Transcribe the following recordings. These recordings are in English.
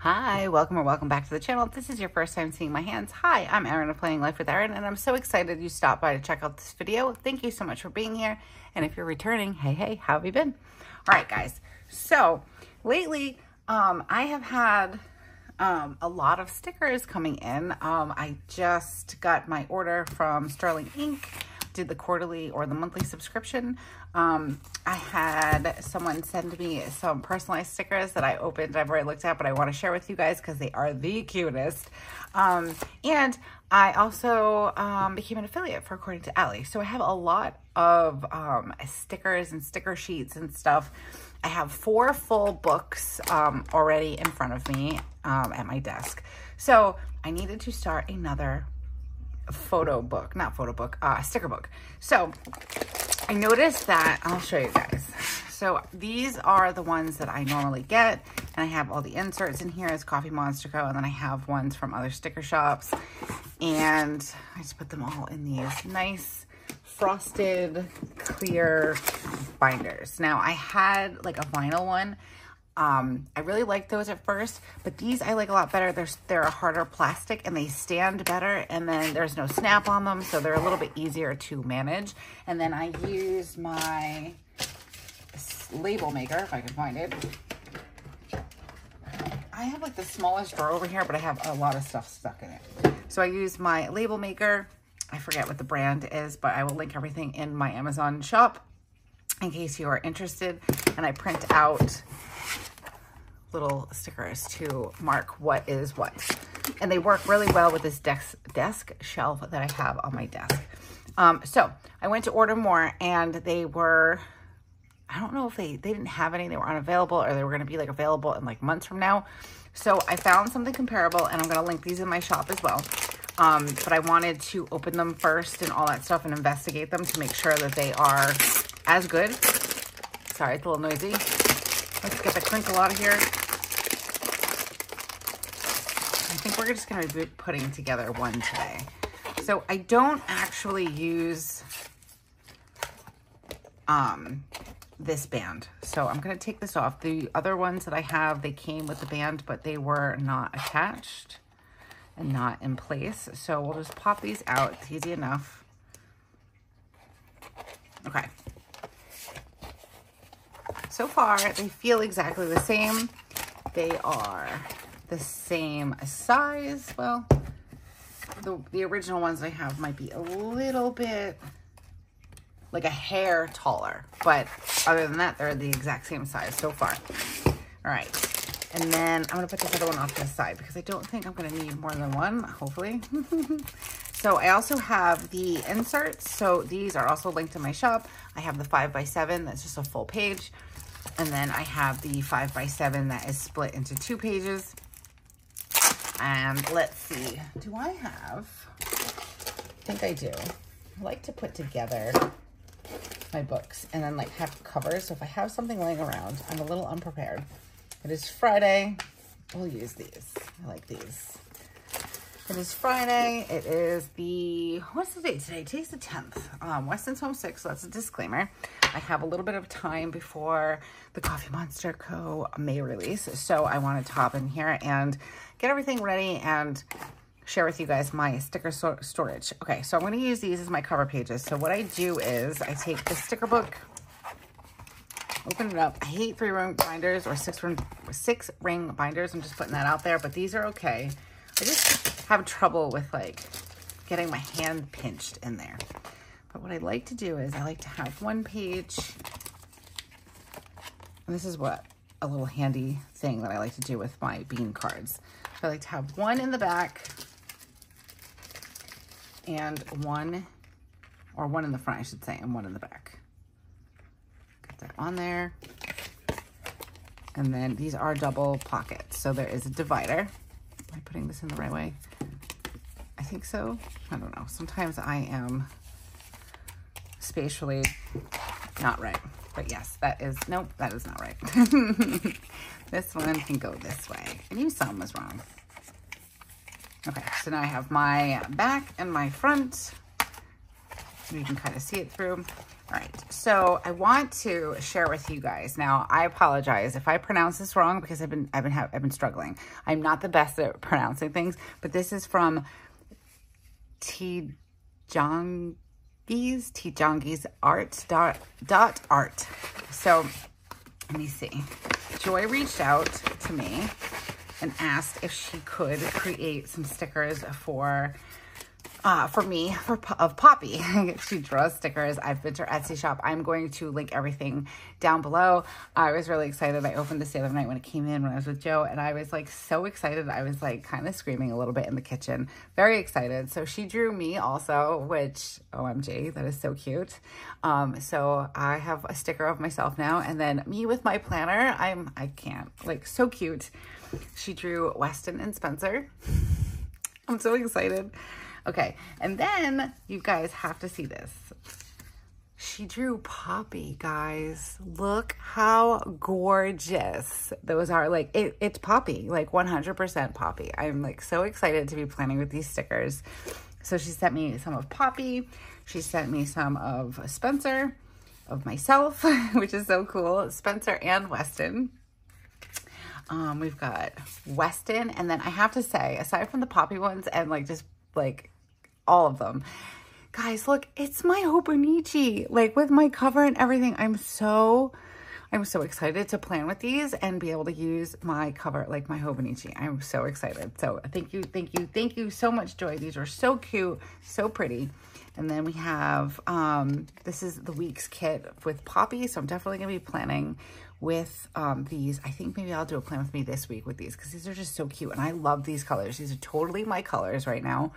Hi, welcome or welcome back to the channel. If this is your first time seeing my hands, hi, I'm Erin of Planning Life with Erin, and I'm so excited you stopped by to check out this video. Thank you so much for being here. And if you're returning, hey, hey, how have you been? All right, guys. So lately, um, I have had um, a lot of stickers coming in. Um, I just got my order from Sterling Ink did the quarterly or the monthly subscription. Um, I had someone send me some personalized stickers that I opened. I've already looked at, but I want to share with you guys because they are the cutest. Um, and I also um, became an affiliate for According to Ali. So I have a lot of um, stickers and sticker sheets and stuff. I have four full books um, already in front of me um, at my desk. So I needed to start another photo book, not photo book, uh, sticker book. So I noticed that, I'll show you guys. So these are the ones that I normally get. And I have all the inserts in here as Coffee Monsterz Co. And then I have ones from other sticker shops. And I just put them all in these nice frosted clear binders. Now I had like a vinyl one um, I really like those at first, but these I like a lot better. They're, they're a harder plastic and they stand better. And then there's no snap on them, so they're a little bit easier to manage. And then I use my label maker, if I can find it. I have like the smallest drawer over here, but I have a lot of stuff stuck in it. So I use my label maker. I forget what the brand is, but I will link everything in my Amazon shop in case you are interested. And I print out little stickers to mark what is what. And they work really well with this desk, desk shelf that I have on my desk. Um, so I went to order more and they were, I don't know if they, they didn't have any, they were unavailable or they were going to be like available in like months from now. So I found something comparable and I'm going to link these in my shop as well. Um, but I wanted to open them first and all that stuff and investigate them to make sure that they are as good. Sorry, it's a little noisy. Let's get the crinkle out of here. I think we're just going to be putting together one today. So I don't actually use um, this band. So I'm going to take this off. The other ones that I have, they came with the band, but they were not attached and not in place. So we'll just pop these out. It's easy enough. Okay. So far, they feel exactly the same. They are the same size. Well, the, the original ones I have might be a little bit like a hair taller, but other than that, they're the exact same size so far. All right. And then I'm going to put this other one off to the side because I don't think I'm going to need more than one, hopefully. so I also have the inserts. So these are also linked in my shop. I have the 5 by 7 that's just a full page. And then I have the 5 by 7 that is split into two pages. And let's see, do I have, I think I do. I like to put together my books and then like have covers. So if I have something laying around, I'm a little unprepared. It is Friday. We'll use these. I like these. It is Friday. It is the, what's the date today? Today's the 10th. Um, Weston's home sick, so that's a disclaimer. I have a little bit of time before the Coffee Monsterz Co. May release. So I wanted to hop in here and get everything ready and share with you guys my sticker storage. Okay, so I'm going to use these as my cover pages. So what I do is I take the sticker book, open it up. I hate three ring binders or six ring, six ring binders. I'm just putting that out there, but these are okay. I just have trouble with like getting my hand pinched in there. But what I like to do is I like to have one page. And this is what a little handy thing that I like to do with my bean cards. I like to have one in the back and one, or one in the front, I should say, and one in the back. Get that on there. And then these are double pockets. So there is a divider. Am I putting this in the right way? I think so. I don't know. Sometimes I am spatially not right. But yes, that is, nope, that is not right. this one can go this way. I knew something was wrong. Okay, so now I have my back and my front. You can kind of see it through. All right, so I want to share with you guys. Now, I apologize if I pronounce this wrong because I've been I've been I've been struggling. I'm not the best at pronouncing things, but this is from T Jongi's T Jongi's art dot dot art. So let me see. Joy reached out to me and asked if she could create some stickers for uh, for me for of Poppy. she draws stickers. I've been to her Etsy shop. I'm going to link everything down below. I was really excited. I opened this the other night when it came in when I was with Joe and I was like so excited. I was like kind of screaming a little bit in the kitchen. Very excited. So she drew me also, which OMG, that is so cute. Um, so I have a sticker of myself now and then me with my planner. I'm, I can't, like so cute. She drew Weston and Spencer. I'm so excited. Okay, and then you guys have to see this. She drew Poppy, guys. Look how gorgeous those are. Like, it, it's Poppy, like 100% Poppy. I'm like so excited to be planning with these stickers. So she sent me some of Poppy. She sent me some of Spencer, of myself, which is so cool. Spencer and Weston. Um, we've got Weston. And then I have to say, aside from the Poppy ones and like just like all of them. Guys, look, it's my Hobonichi, like with my cover and everything. I'm so, I'm so excited to plan with these and be able to use my cover, like my Hobonichi. I'm so excited. So thank you, thank you, thank you so much, Joy. These are so cute, so pretty. And then we have, um, this is the week's kit with Poppy. So I'm definitely going to be planning with um, these. I think maybe I'll do a plan with me this week with these because these are just so cute. And I love these colors. These are totally my colors right now.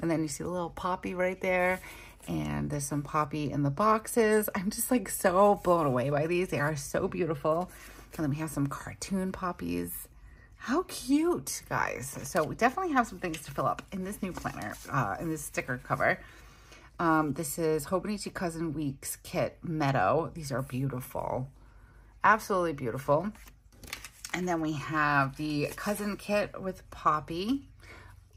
And then you see a little poppy right there. And there's some poppy in the boxes. I'm just like so blown away by these. They are so beautiful. And then we have some cartoon poppies. How cute, guys. So we definitely have some things to fill up in this new planner, uh, in this sticker cover. Um, this is Hobonichi Cousin Weeks Kit Meadow. These are beautiful. Absolutely beautiful. And then we have the Cousin Kit with Poppy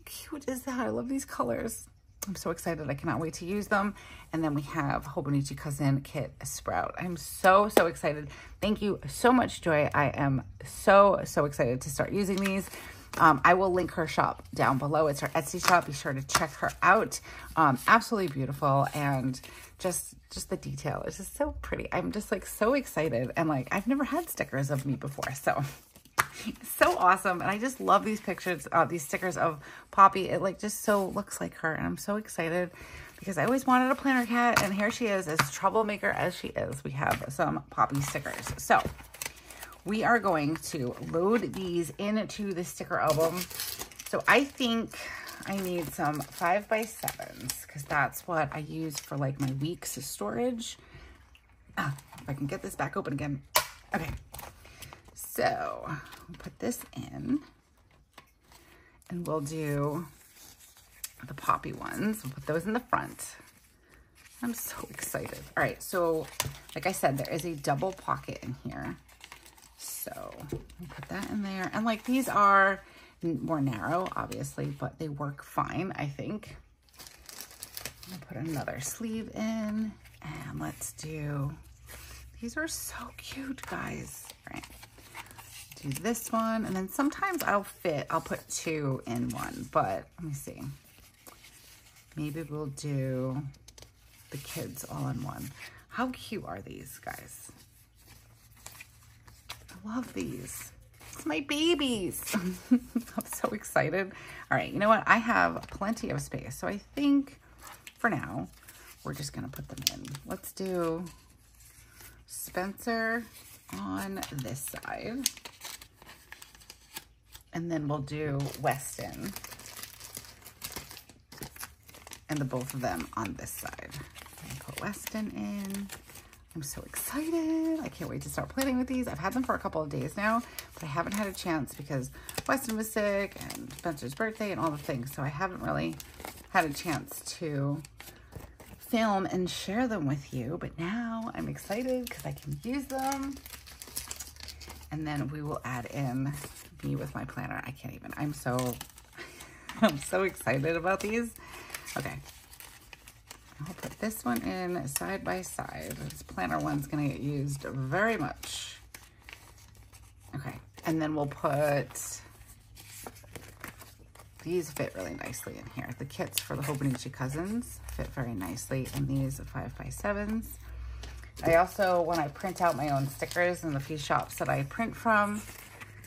cute is that? I love these colors. I'm so excited. I cannot wait to use them. And then we have Hobonichi Cousin Kit Sprout. I'm so, so excited. Thank you so much, Joy. I am so, so excited to start using these. Um, I will link her shop down below. It's her Etsy shop. Be sure to check her out. Um, absolutely beautiful. And just, just the detail is just so pretty. I'm just like so excited. And like, I've never had stickers of me before. So so awesome. And I just love these pictures, uh, these stickers of Poppy. It like just so looks like her. And I'm so excited because I always wanted a planner cat. And here she is, as troublemaker as she is. We have some Poppy stickers. So we are going to load these into the sticker album. So I think I need some five by sevens because that's what I use for like my week's storage. Ah, if I can get this back open again. Okay, so we'll put this in and we'll do the poppy ones. We'll put those in the front. I'm so excited. All right, so like I said, there is a double pocket in here. So I'll put that in there. And like these are more narrow, obviously, but they work fine, I think. I'll put another sleeve in and let's do, these are so cute, guys. All right do this one. And then sometimes I'll fit, I'll put two in one, but let me see. Maybe we'll do the kids all in one. How cute are these guys? I love these. It's my babies. I'm so excited. All right, you know what? I have plenty of space. So I think for now, we're just gonna put them in. Let's do Spencer on this side. And then we'll do Weston. And the both of them on this side. Put Weston in. I'm so excited. I can't wait to start planning with these. I've had them for a couple of days now, but I haven't had a chance because Weston was sick and Spencer's birthday and all the things. So I haven't really had a chance to film and share them with you. But now I'm excited because I can use them. And then we will add in me with my planner. I can't even. I'm so, I'm so excited about these. Okay. I'll put this one in side by side. This planner one's gonna get used very much. Okay, and then we'll put, these fit really nicely in here. The kits for the Hobonichi Cousins fit very nicely in these five by sevens. I also, when I print out my own stickers in the few shops that I print from,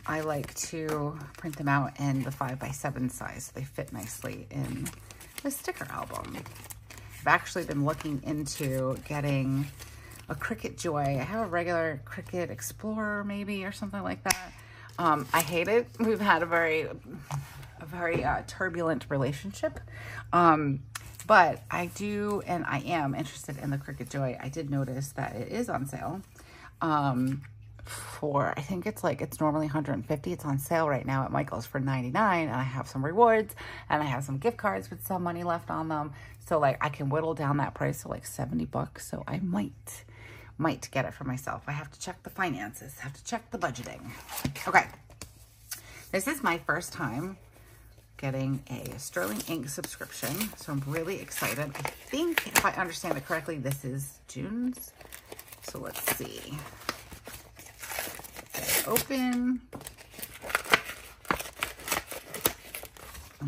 I like to print them out in the five by seven size. So they fit nicely in the sticker album. I've actually been looking into getting a Cricut Joy. I have a regular Cricut Explorer maybe or something like that. Um, I hate it. We've had a very, a very uh, turbulent relationship. Um, but I do, and I am interested in the Cricut Joy. I did notice that it is on sale. Um, for, I think it's like, it's normally 150. It's on sale right now at Michael's for 99 and I have some rewards and I have some gift cards with some money left on them. So like I can whittle down that price to like 70 bucks. So I might, might get it for myself. I have to check the finances, have to check the budgeting. Okay. This is my first time getting a Sterling Ink subscription. So I'm really excited. I think if I understand it correctly, this is June's. So let's see open.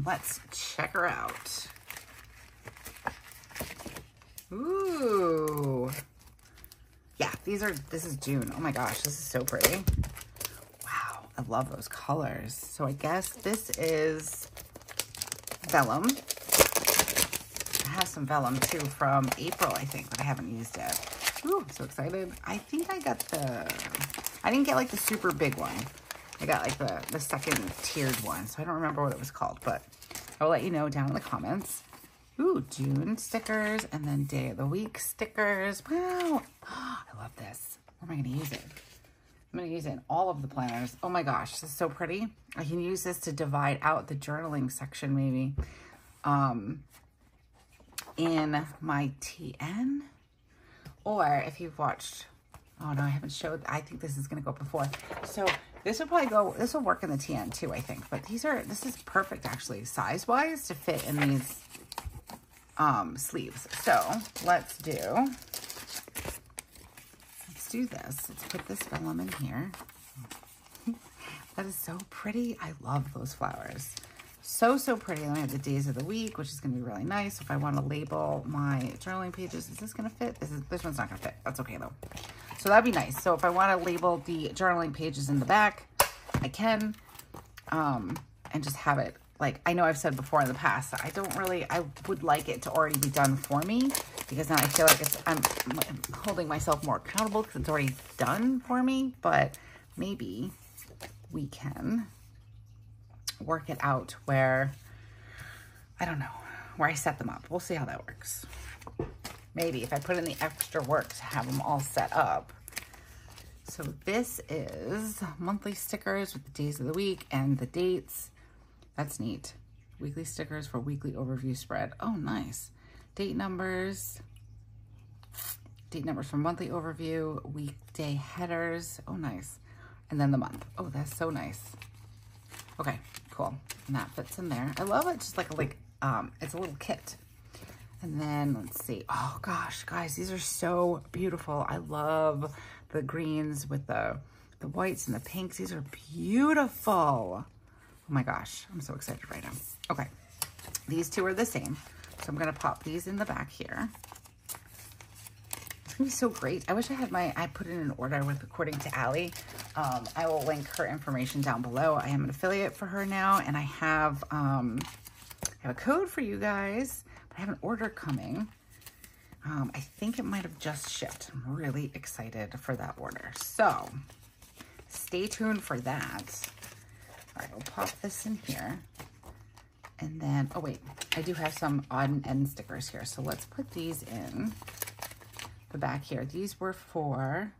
Let's check her out. Ooh. Yeah, these are, this is June. Oh my gosh, this is so pretty. Wow, I love those colors. So I guess this is vellum. I have some vellum too from April, I think, but I haven't used it. Ooh, I'm so excited. I think I got the I didn't get like the super big one. I got like the, the second tiered one. So I don't remember what it was called, but I'll let you know down in the comments. Ooh, June stickers and then day of the week stickers. Wow. I love this. Where am I to use it? I'm going to use it in all of the planners. Oh my gosh, this is so pretty. I can use this to divide out the journaling section maybe um, in my TN. Or if you've watched Oh no, I haven't showed. I think this is going to go before. So this will probably go, this will work in the TN too, I think. But these are, this is perfect actually, size-wise to fit in these um, sleeves. So let's do, do this. Let's put this vellum in here. that is so pretty. I love those flowers. So, so pretty. Then I have the days of the week, which is going to be really nice. If I want to label my journaling pages, is this going to fit? This is this one's not going to fit. That's okay though. So that'd be nice. So if I want to label the journaling pages in the back, I can. Um, and just have it like I know I've said before in the past, I don't really, I would like it to already be done for me because now I feel like it's, I'm holding myself more accountable because it's already done for me, but maybe we can work it out where, I don't know, where I set them up. We'll see how that works. Maybe if I put in the extra work to have them all set up. So this is monthly stickers with the days of the week and the dates. That's neat. Weekly stickers for weekly overview spread. Oh, nice. Date numbers. Date numbers for monthly overview, weekday headers. Oh, nice. And then the month. Oh, that's so nice. Okay, cool. And that fits in there. I love it. Just like, a, like um, it's a little kit. And then let's see. Oh gosh, guys, these are so beautiful. I love the greens with the, the whites and the pinks. These are beautiful. Oh my gosh, I'm so excited right now. Okay, these two are the same. So I'm gonna pop these in the back here. It's gonna be so great. I wish I had my, I put in an order with According to Ali. Um, I will link her information down below. I am an affiliate for her now and I have, um, I have a code for you guys. I have an order coming. Um, I think it might have just shipped. I'm really excited for that order. So stay tuned for that. All right, we'll pop this in here. And then, oh wait, I do have some odd and end stickers here. So let's put these in the back here. These were for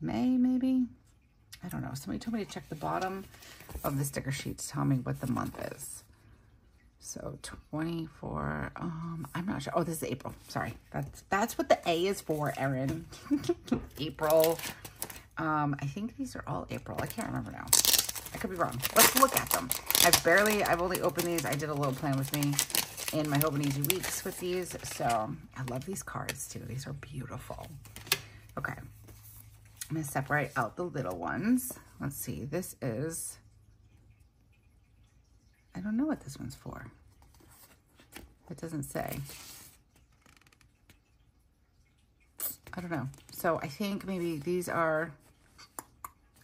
May, maybe? I don't know. Somebody told me to check the bottom of the sticker sheet to tell me what the month is. So 24, um, I'm not sure. Oh, this is April. Sorry. That's, that's what the A is for, Erin. April. Um, I think these are all April. I can't remember now. I could be wrong. Let's look at them. I've barely, I've only opened these. I did a little plan with me. in my Hobonichi weeks with these. So I love these cards too. These are beautiful. Okay. I'm going to separate out the little ones. Let's see. This is, I don't know what this one's for. It doesn't say. I don't know. So I think maybe these are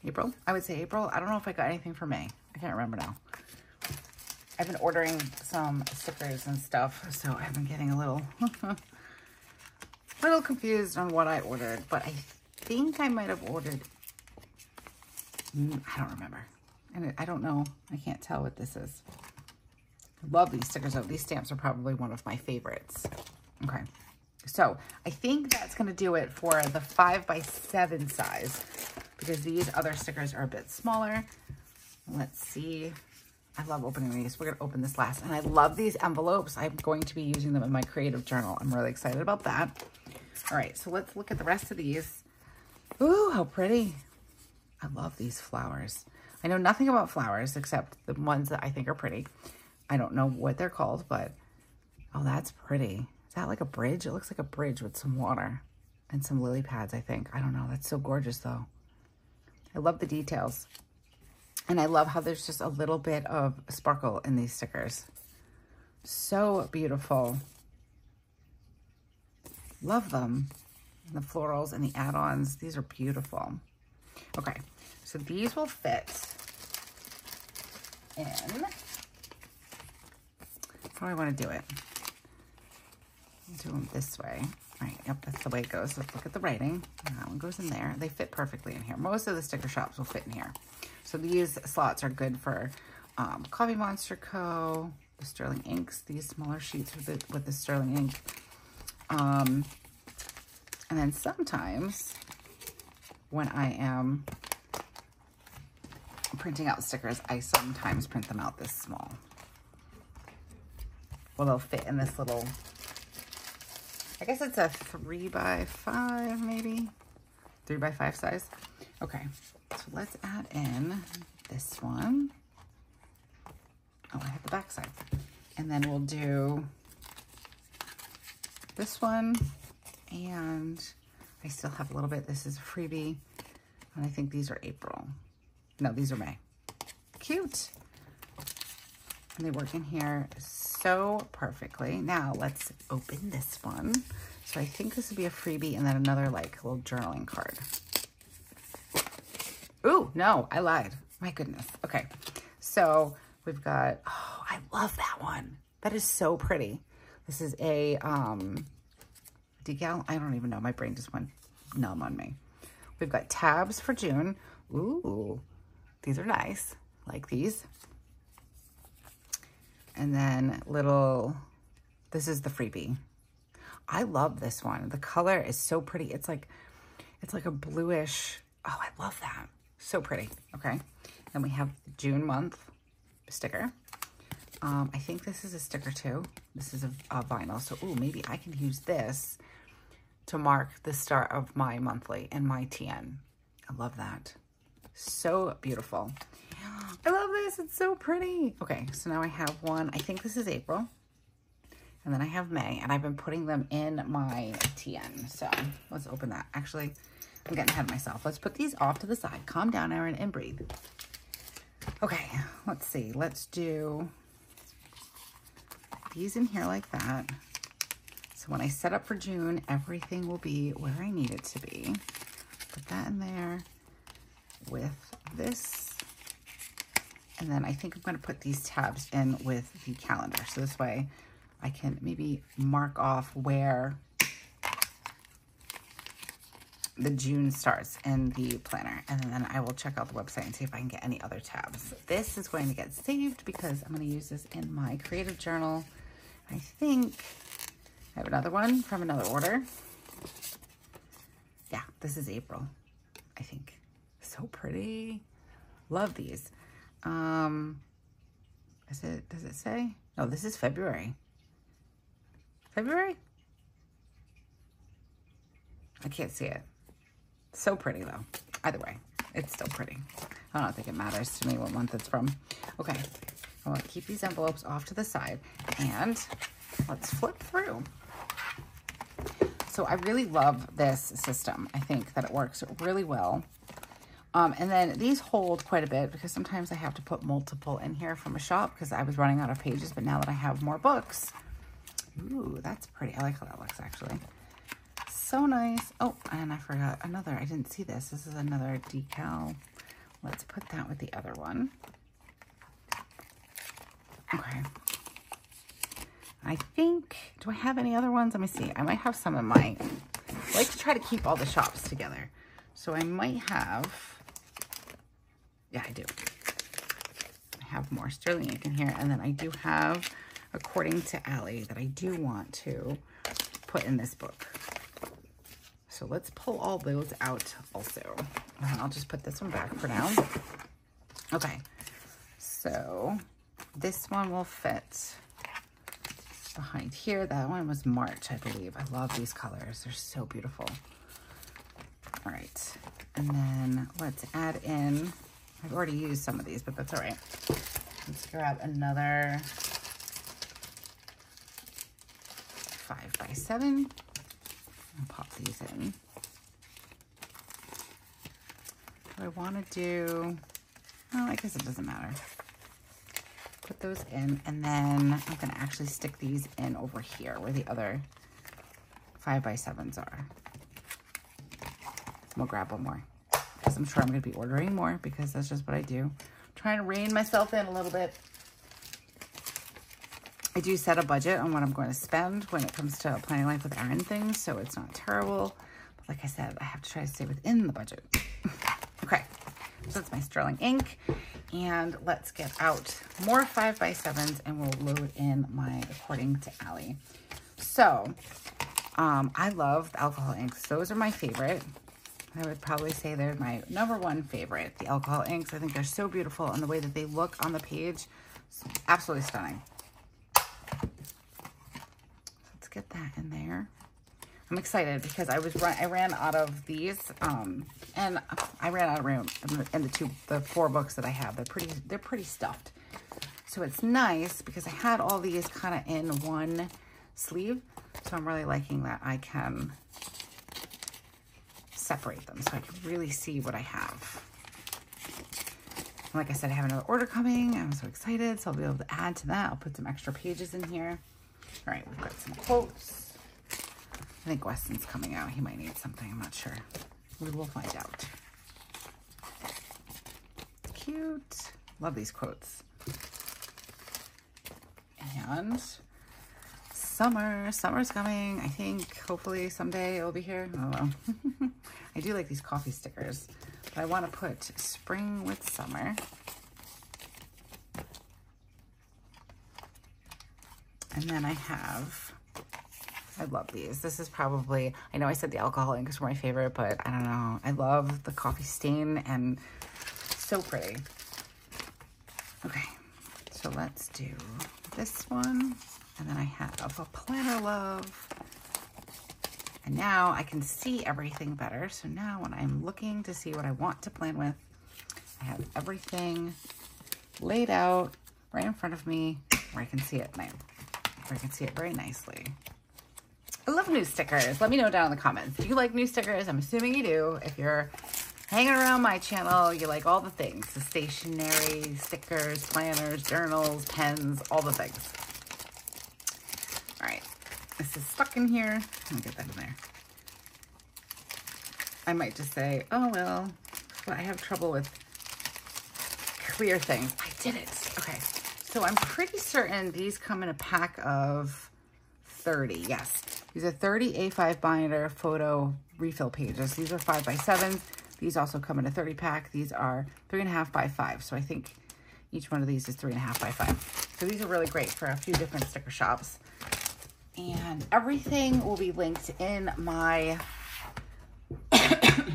April. I would say April. I don't know if I got anything for May. I can't remember now. I've been ordering some stickers and stuff, so I've been getting a little, little confused on what I ordered, but I think I might have ordered, mm, I don't remember. And I don't know, I can't tell what this is. I love these stickers though. These stamps are probably one of my favorites. Okay. So I think that's to do it for the five by seven size because these other stickers are a bit smaller. Let's see. I love opening these. We're going to open this last. And I love these envelopes. I'm going to be using them in my creative journal. I'm really excited about that. All right, so let's look at the rest of these. Ooh, how pretty. I love these flowers. I know nothing about flowers except the ones that I think are pretty. I don't know what they're called, but oh, that's pretty. Is that like a bridge? It looks like a bridge with some water and some lily pads, I think. I don't know. That's so gorgeous, though. I love the details. And I love how there's just a little bit of sparkle in these stickers. So beautiful. Love them. The florals and the add-ons. These are beautiful. Okay, so these will fit in. How I want to do it? Do them this way. Right, yep, that's the way it goes. Let's look at the writing. That one goes in there. They fit perfectly in here. Most of the sticker shops will fit in here. So these slots are good for um, Coffee Monsterz Co., the Sterling Inks, these smaller sheets with the, with the Sterling Ink. Um, and then sometimes when I am printing out stickers, I sometimes print them out this small. Well, they'll fit in this little I guess it's a three by five, maybe three by five size. Okay, so let's add in this one. Oh, I have the back side. And then we'll do this one. And I still have a little bit. This is a freebie. And I think these are April. No, these are May. Cute. They work in here so perfectly. Now let's open this one. So I think this would be a freebie and then another like little journaling card. Ooh, no, I lied. My goodness. Okay. So we've got, oh, I love that one. That is so pretty. This is a um, decal. I don't even know. My brain just went numb on me. We've got tabs for June. Ooh, these are nice. Like these. And then little, this is the freebie. I love this one. The color is so pretty. It's like, it's like a bluish. Oh, I love that. So pretty. Okay. Then we have June month sticker. Um, I think this is a sticker too. This is a, a vinyl. So, ooh, maybe I can use this to mark the start of my monthly and my TN. I love that. So beautiful. I love this. It's so pretty. Okay, so now I have one. I think this is April. And then I have May. And I've been putting them in my TN. So let's open that. Actually, I'm getting ahead of myself. Let's put these off to the side. Calm down, Erin, and breathe. Okay, let's see. Let's do these in here like that. So when I set up for June, everything will be where I need it to be. Put that in there with this and then I think I'm going to put these tabs in with the calendar. So this way I can maybe mark off where the June starts in the planner. And then I will check out the website and see if I can get any other tabs. This is going to get saved because I'm going to use this in my creative journal. I think I have another one from another order. Yeah, this is April, I think. So pretty. Love these. Um, is it, does it say? No, this is February. February? I can't see it. So pretty though. Either way, it's still pretty. I don't think it matters to me what month it's from. Okay, I want to keep these envelopes off to the side. And let's flip through. So I really love this system. I think that it works really well. Um, and then these hold quite a bit because sometimes I have to put multiple in here from a shop because I was running out of pages. But now that I have more books, ooh, that's pretty. I like how that looks actually. So nice. Oh, and I forgot another. I didn't see this. This is another decal. Let's put that with the other one. Okay. I think, do I have any other ones? Let me see. I might have some in my, I like to try to keep all the shops together. So I might have, yeah, I do. I have more Sterling ink in here. And then I do have, according to Ali, that I do want to put in this book. So let's pull all those out also. And I'll just put this one back for now. Okay, so this one will fit behind here. That one was March, I believe. I love these colors. They're so beautiful. All right. And then let's add in, I've already used some of these, but that's all right. Let's grab another five by seven and pop these in. Do I want to do, oh, I guess it doesn't matter put those in and then I'm going to actually stick these in over here where the other five by sevens are. We'll grab one more because I'm sure I'm going to be ordering more because that's just what I do. I'm trying to rein myself in a little bit. I do set a budget on what I'm going to spend when it comes to planning life with Erin things, so it's not terrible. But like I said, I have to try to stay within the budget. okay, so that's my sterling ink. And let's get out more 5 by 7s and we'll load in my According to Ali. So, um, I love alcohol inks. Those are my favorite. I would probably say they're my number one favorite, the alcohol inks. I think they're so beautiful and the way that they look on the page, absolutely stunning. Let's get that in there. I'm excited because I was run I ran out of these um, and I ran out of room in the two the four books that I have. They're pretty they're pretty stuffed. So it's nice because I had all these kind of in one sleeve. So I'm really liking that I can separate them so I can really see what I have. Like I said, I have another order coming. I'm so excited. So I'll be able to add to that. I'll put some extra pages in here. All right, we've got some quotes. I think Weston's coming out. He might need something. I'm not sure. We will find out. Cute. Love these quotes. And summer. Summer's coming. I think hopefully someday it'll be here. Oh, I don't. I do like these coffee stickers. But I want to put spring with summer. And then I have I love these. This is probably, I know I said the alcohol inks were my favorite, but I don't know. I love the coffee stain and so pretty. Okay, so let's do this one. And then I have a planner love. And now I can see everything better. So now when I'm looking to see what I want to plan with, I have everything laid out right in front of me where I can see it, where I can see it very nicely. I love new stickers. Let me know down in the comments. Do you like new stickers? I'm assuming you do. If you're hanging around my channel, you like all the things. The stationery, stickers, planners, journals, pens, all the things. This is stuck in here. Me get that in there. I might just say, oh, well, I have trouble with clear things. I did it. Okay. So I'm pretty certain these come in a pack of 30. Yes. These are 30 A5 binder photo refill pages. These are 5 by 7s. These also come in a 30 pack. These are 3.5 by 5. So I think each one of these is 3.5 by 5. So these are really great for a few different sticker shops. And everything will be linked in my,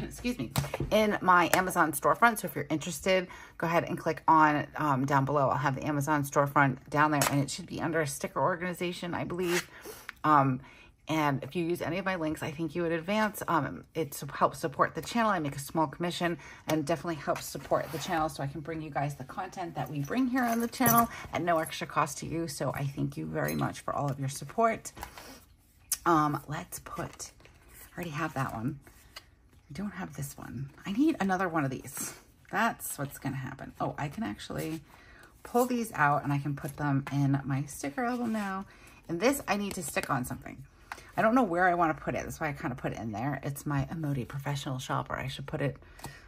excuse me, in my Amazon storefront. So if you're interested, go ahead and click on um, down below. I'll have the Amazon storefront down there and it should be under a sticker organization, I believe. Um, And if you use any of my links, I think you would advance. Um, it helps support the channel. I make a small commission and definitely helps support the channel so I can bring you guys the content that we bring here on the channel at no extra cost to you. So I thank you very much for all of your support. Um, let's put, I already have that one. I don't have this one. I need another one of these. That's what's going to happen. Oh, I can actually pull these out and I can put them in my sticker album now. And this I need to stick on something. I don't know where I want to put it. That's why I kind of put it in there. It's my Emoti Professional Shopper. I should put it,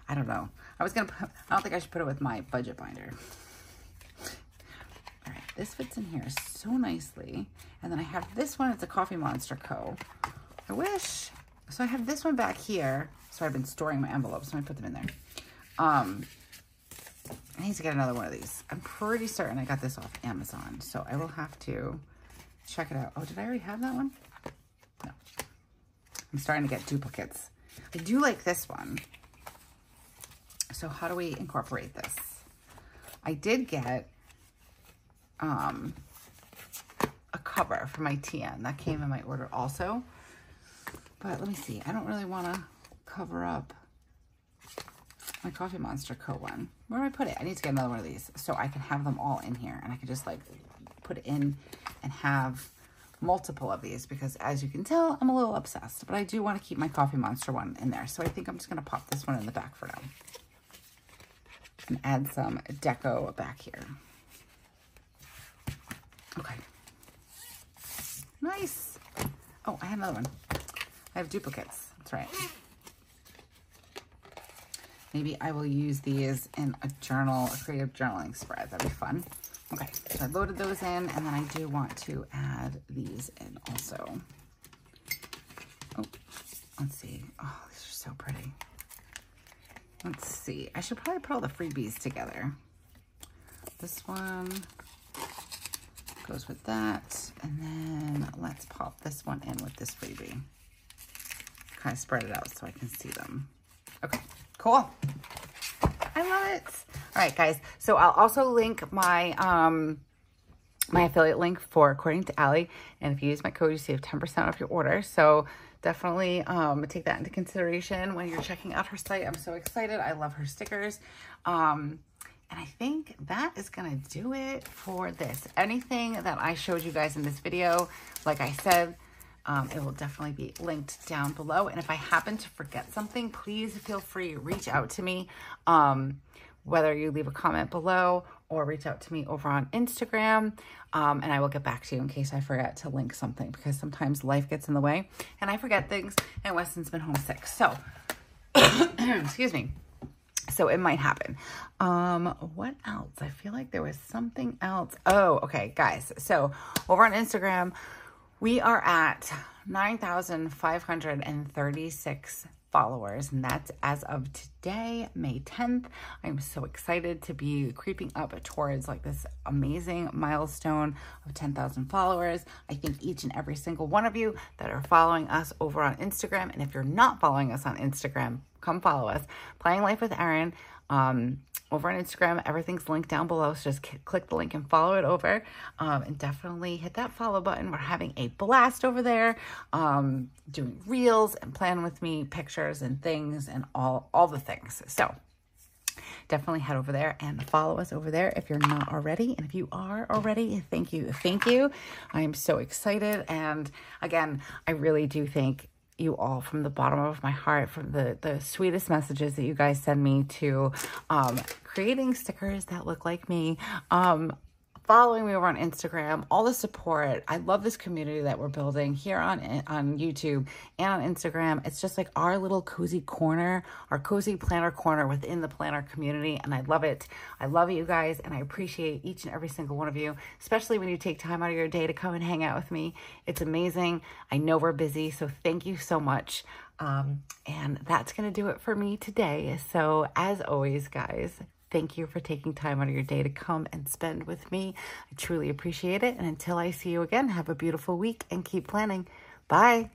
I don't know. I was going to put, I don't think I should put it with my budget binder. All right, this fits in here so nicely. And then I have this one. It's a Coffee Monsterz Co. I wish, so I have this one back here. So I've been storing my envelopes, so I put them in there. Um, I need to get another one of these. I'm pretty certain I got this off Amazon, so I will have to check it out. Oh, did I already have that one? I'm starting to get duplicates. I do like this one. So how do we incorporate this? I did get um, a cover for my TN. That came in my order also. But let me see. I don't really want to cover up my Coffee Monsterz Co. one. Where do I put it? I need to get another one of these so I can have them all in here. And I can just like put it in and have multiple of these because as you can tell, I'm a little obsessed, but I do want to keep my Coffee Monsterz one in there. So I think I'm just going to pop this one in the back for now and add some deco back here. Okay. Nice. Oh, I have another one. I have duplicates. That's right. Maybe I will use these in a journal, a creative journaling spread. That'd be fun. Okay, so I loaded those in, and then I do want to add these in also. Oh, let's see. Oh, these are so pretty. Let's see. I should probably put all the freebies together. This one goes with that. And then let's pop this one in with this freebie. Kind of spread it out so I can see them. Okay, cool. I love it. All right, guys. So I'll also link my um my affiliate link for According to Ali. And if you use my code, you save 10% off your order. So definitely um, take that into consideration when you're checking out her site. I'm so excited. I love her stickers. Um, and I think that is going to do it for this. Anything that I showed you guys in this video, like I said, um, it will definitely be linked down below. And if I happen to forget something, please feel free, to reach out to me. Um, whether you leave a comment below or reach out to me over on Instagram. Um, and I will get back to you in case I forget to link something because sometimes life gets in the way and I forget things and Weston's been homesick. So, excuse me. So it might happen. Um, what else? I feel like there was something else. Oh, okay, guys. So over on Instagram, we are at 9,536 followers, and that's as of today, May 10th. I'm so excited to be creeping up towards like this amazing milestone of 10,000 followers. I thank each and every single one of you that are following us over on Instagram. And if you're not following us on Instagram, come follow us. Planning Life with Erin. Um, over on Instagram. Everything's linked down below. So just click the link and follow it over. Um, and definitely hit that follow button. We're having a blast over there, um, doing reels and plan with me pictures and things and all, all the things. So definitely head over there and follow us over there if you're not already. And if you are already, thank you. Thank you. I am so excited. And again, I really do think you all from the bottom of my heart from the the sweetest messages that you guys send me to um, creating stickers that look like me. Um, following me over on Instagram, all the support. I love this community that we're building here on on YouTube and on Instagram. It's just like our little cozy corner, our cozy planner corner within the planner community, and I love it. I love you guys, and I appreciate each and every single one of you, especially when you take time out of your day to come and hang out with me. It's amazing. I know we're busy, so thank you so much. Um, and that's going to do it for me today. So as always, guys, Thank you for taking time out of your day to come and spend with me. I truly appreciate it. And until I see you again, have a beautiful week and keep planning. Bye.